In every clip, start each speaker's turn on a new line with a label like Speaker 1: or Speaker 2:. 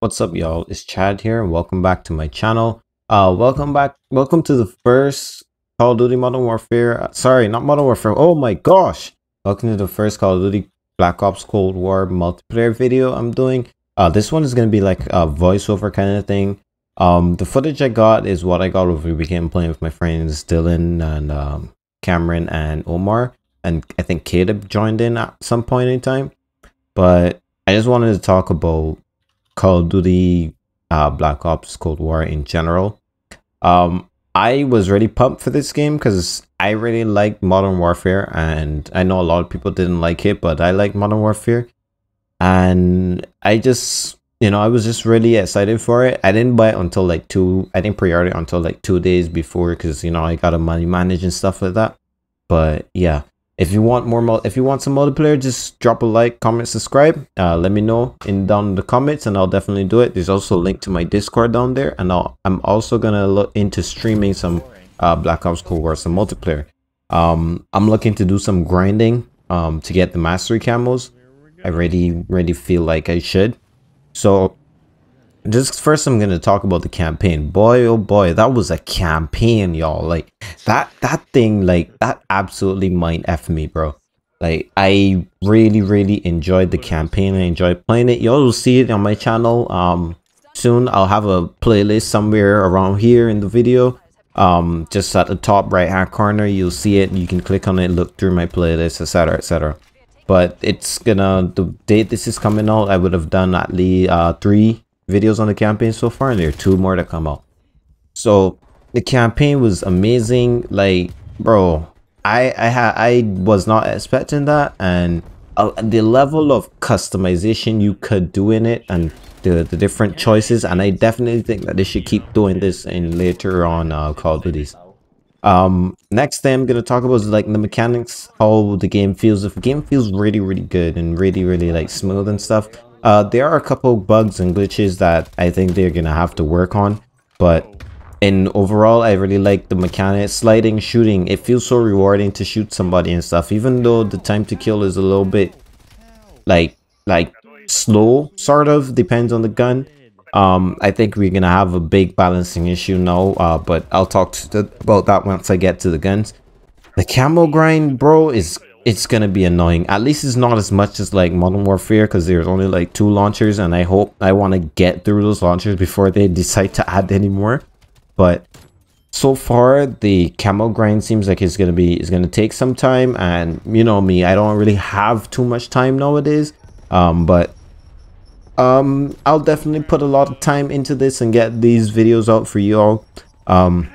Speaker 1: What's up, y'all? It's Chad here, and welcome back to my channel. Uh, welcome back. Welcome to the first Call of Duty Modern Warfare. uh, Sorry, not Modern Warfare. Oh my gosh! Welcome to the first Call of Duty Black Ops Cold War multiplayer video I'm doing. Uh, this one is gonna be like a voiceover kind of thing. Um, the footage I got is what I got over the weekend playing with my friends Dylan and um, Cameron and Omar, and I think Caleb joined in at some point in time. But I just wanted to talk about Call of Duty uh, Black Ops Cold War in general. Um, I was really pumped for this game because I really like Modern Warfare, and I know a lot of people didn't like it, but I like Modern Warfare, and I just you know I was just really excited for it. I didn't buy it until like two. I didn't pre-order it until like two days before because you know I got to money manage and stuff like that. But yeah, if you want more if you want some multiplayer just drop a like comment subscribe. Uh, let me know in down in the comments and i'll definitely do it. There's also a link to my discord down there and I'll, i'm also gonna look into streaming some uh, black ops cold war some multiplayer. Um i'm looking to do some grinding um to get the mastery camos. I really really feel like i should. So just first i'm gonna talk about the campaign. Boy oh boy that was a campaign y'all. Like that that thing like that absolutely mind f me bro. Like i really really enjoyed the campaign. I enjoyed playing it. Y'all will see it on my channel um soon. I'll have a playlist somewhere around here in the video. Um just at the top right hand corner you'll see it. You can click on it look through my playlist etc etc but it's gonna the date this is coming out i would have done at least uh three videos on the campaign so far and there are two more to come out. So the campaign was amazing. Like bro i i had i was not expecting that and uh, the level of customization you could do in it and the, the different choices and i definitely think that they should keep doing this in later on uh call of duties. Um next thing i'm gonna talk about is like the mechanics how the game feels. If the game feels really really good and really really like smooth and stuff uh there are a couple bugs and glitches that i think they're gonna have to work on but in overall i really like the mechanics. Sliding shooting it feels so rewarding to shoot somebody and stuff even though the time to kill is a little bit like like slow sort of depends on the gun. Um i think we're gonna have a big balancing issue now uh but i'll talk to about that once i get to the guns. The camo grind bro is it's gonna be annoying. At least it's not as much as like modern warfare because there's only like two launchers and i hope i want to get through those launchers before they decide to add any more. But so far the camo grind seems like it's gonna be it's gonna take some time and you know me i don't really have too much time nowadays. Um but um i'll definitely put a lot of time into this and get these videos out for you all. Um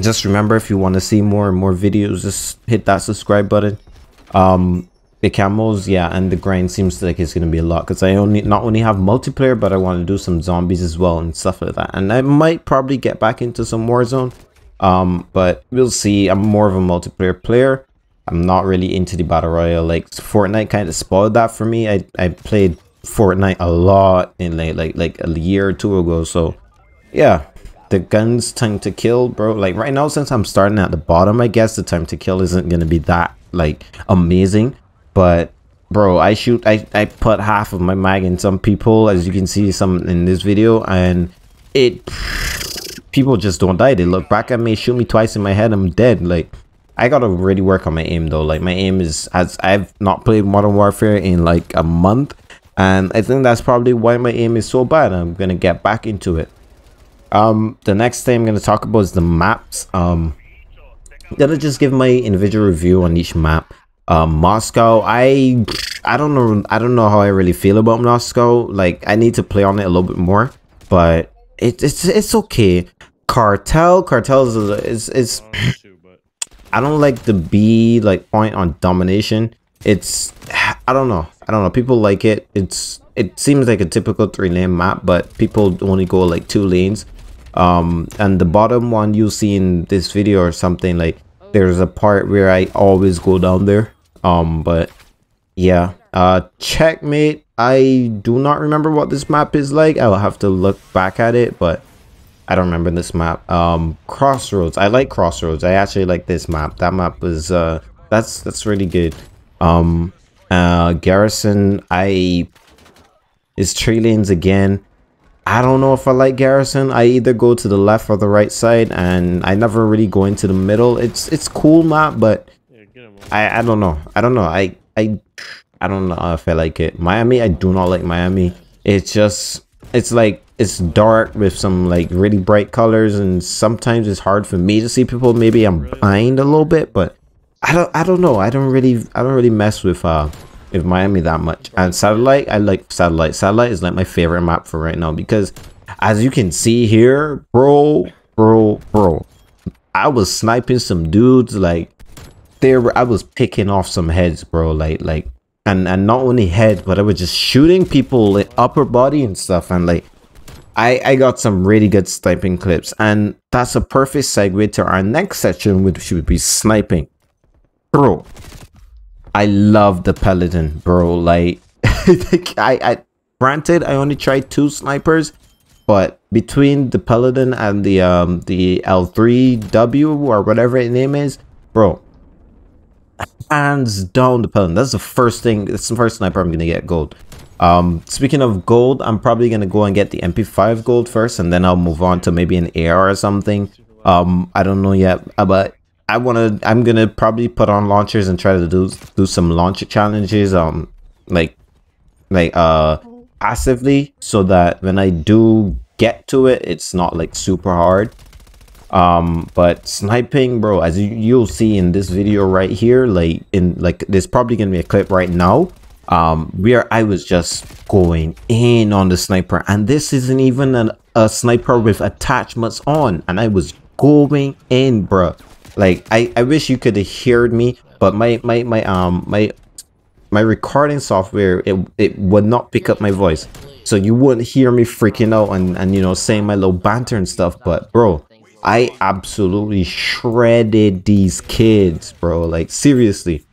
Speaker 1: just remember if you want to see more and more videos just hit that subscribe button um the camos yeah and the grind seems like it's gonna be a lot because i only not only have multiplayer but i want to do some zombies as well and stuff like that. And i might probably get back into some warzone um but we'll see. I'm more of a multiplayer player. I'm not really into the battle royale. Like fortnite kind of spoiled that for me. I i played fortnite a lot in like like like a year or two ago so yeah. The guns time to kill bro. Like right now since i'm starting at the bottom i guess the time to kill isn't gonna be that like amazing. But bro i shoot i i put half of my mag in some people as you can see some in this video and it people just don't die. They look back at me shoot me twice in my head i'm dead. Like i gotta really work on my aim though. Like my aim is as i've not played modern warfare in like a month and i think that's probably why my aim is so bad. I'm gonna get back into it. Um the next thing i'm to talk about is the maps. Um gonna just give my individual review on each map. Um moscow i i don't know i don't know how i really feel about moscow. Like i need to play on it a little bit more but it, it's it's okay. Cartel cartel is is i don't like the b like point on domination. It's i don't know i don't know. People like it. It's it seems like a typical three lane map but people only go like two lanes um and the bottom one you see in this video or something like there's a part where i always go down there. Um but yeah. Uh checkmate i do not remember what this map is like. I'll have to look back at it but i don't remember this map. Um crossroads. I like crossroads. I actually like this map. That map is uh that's that's really good. Um uh garrison i is three lanes again I don't know if I like Garrison. I either go to the left or the right side, and I never really go into the middle. It's it's cool map, but I I don't know. I don't know. I I I don't know if I like it. Miami, I do not like Miami. It's just it's like it's dark with some like really bright colors, and sometimes it's hard for me to see people. Maybe I'm blind a little bit, but I don't I don't know. I don't really I don't really mess with uh with Miami that much. And Satellite, I like Satellite. Satellite is like my favorite map for right now because as you can see here, bro, bro, bro, I was sniping some dudes like there I was picking off some heads, bro, like like and and not only head, but I was just shooting people in upper body and stuff and like I, I got some really good sniping clips and that's a perfect segue to our next section which would be sniping. Bro, I love the Paladin, bro. Like, I, I, granted, I only tried two snipers, but between the Paladin and the um the L3W or whatever its name is, bro, hands down the Paladin. That's the first thing. That's the first sniper I'm gonna get gold. Um, speaking of gold, I'm probably gonna go and get the MP5 gold first, and then I'll move on to maybe an AR or something. Um, I don't know yet, uh, but I want to I'm to probably put on launchers and try to do do some launcher challenges um like like uh passively so that when I do get to it it's not like super hard. Um but sniping bro as you, you'll see in this video right here like in like there's probably gonna be a clip right now. Um where i was just going in on the sniper and this isn't even an, a sniper with attachments on and i was going in bro like I, I wish you could have heard me, but my my my um my my recording software it it would not pick up my voice. So you wouldn't hear me freaking out and, and you know saying my little banter and stuff. But bro, I absolutely shredded these kids, bro. Like seriously.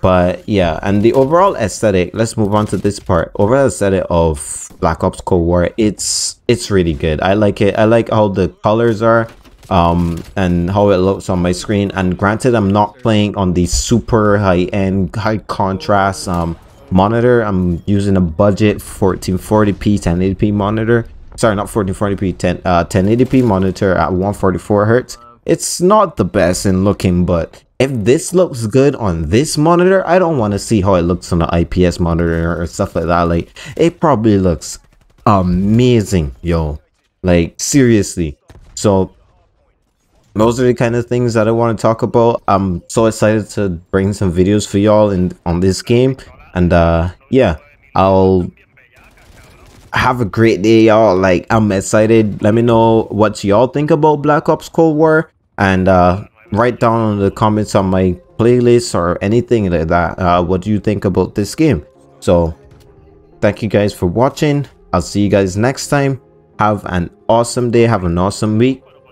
Speaker 1: But yeah, and the overall aesthetic, let's move on to this part. Overall aesthetic of Black Ops Cold War, it's it's really good. I like it. I like how the colors are um, and how it looks on my screen. And granted, I'm not playing on the super high-end, high contrast um, monitor. I'm using a budget 1440p 1080p monitor. Sorry, not 1440p 10 uh, 1080p monitor at 144 hertz. It's not the best in looking, but if this looks good on this monitor, I don't want to see how it looks on the IPS monitor or stuff like that. Like, it probably looks amazing, yo. Like, seriously. So, those are the kind of things that I want to talk about. I'm so excited to bring some videos for y'all in on this game. And uh yeah, I'll have a great day y'all. Like I'm excited. Let me know what y'all think about Black Ops Cold War and uh write down in the comments on my playlist or anything like that. Uh what do you think about this game? So thank you guys for watching. I'll see you guys next time. Have an awesome day. Have an awesome week.